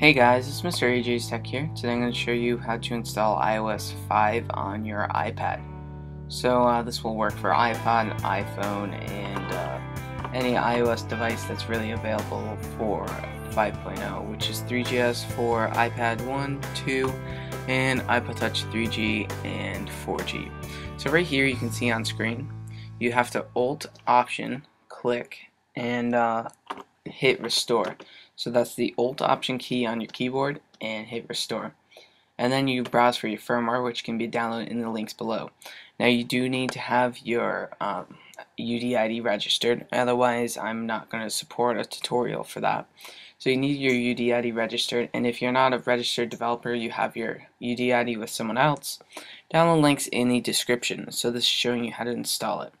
Hey guys, it's Mr. AJ's Tech here. Today I'm going to show you how to install iOS 5 on your iPad. So uh, this will work for iPod, iPhone, and uh, any iOS device that's really available for 5.0, which is 3GS for iPad 1, 2, and iPod Touch 3G and 4G. So right here you can see on screen, you have to Alt Option, click, and uh, hit Restore. So that's the Alt Option key on your keyboard and hit Restore. And then you browse for your firmware, which can be downloaded in the links below. Now you do need to have your um, UDID registered, otherwise I'm not going to support a tutorial for that. So you need your UDID registered, and if you're not a registered developer, you have your UDID with someone else, download links in the description. So this is showing you how to install it.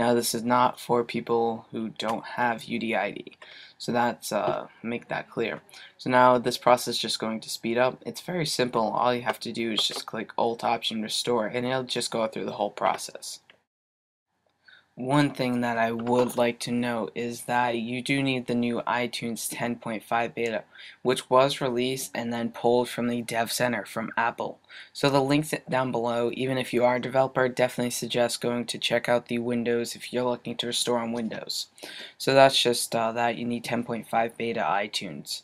Now this is not for people who don't have UDID. So that's uh, make that clear. So now this process is just going to speed up. It's very simple. All you have to do is just click Alt Option Restore and it'll just go through the whole process. One thing that I would like to note is that you do need the new iTunes 10.5 beta, which was released and then pulled from the Dev Center from Apple. So the links down below, even if you are a developer, definitely suggest going to check out the Windows if you're looking to restore on Windows. So that's just uh, that you need 10.5 beta iTunes.